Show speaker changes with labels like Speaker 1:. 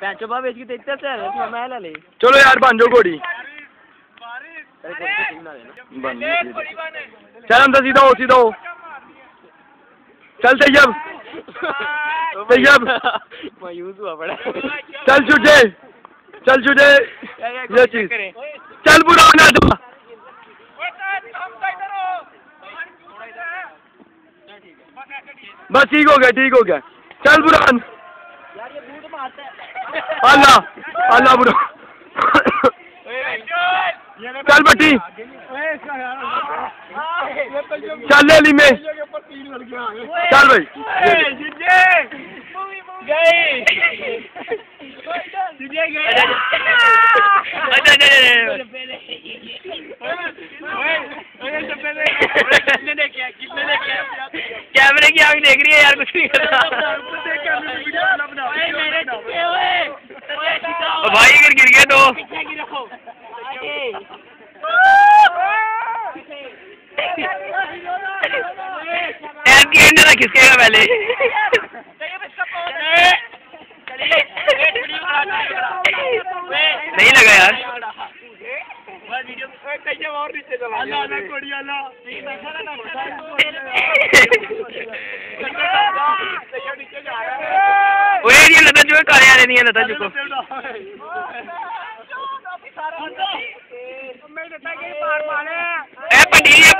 Speaker 1: ਪੈਂਚੋ ਬਾ ਵੇਚ ਕੇ ਤੇ ਇੱਥੇ ਤੇ ਮੈਂ ਮੈਂ ਲੈ ਲਈ
Speaker 2: ਚਲੋ ਯਾਰ ਬਣ ਜਾਓ ਘੋੜੀ
Speaker 1: ਤੇਰੇ ਕੋਲ ਤੇ ਬਣਾ ਦੇਣਾ
Speaker 2: बन गई। चल अंदर सीधा हो सीधा हो चल तैयब तैयब
Speaker 1: मायूस हुआ बड़ा
Speaker 2: चल छुटे चल छुटे ये चीज चल बुरा ना तू बस ठीक हो गया ठीक हो गया चल बुरान अल्लाह अल्लाह बुरा। चल बटी चल ले ली में। चल भाई।
Speaker 1: कैमरे की आग देख रही है यार, कुछ नहीं रहा भाई अगर गिर गए तो? यार की एंड ना खिसकेगा पहले। नहीं लगा यार। ओए ये लता जो काले वाले नहीं है लता चुको ए पट्टी है पट्टी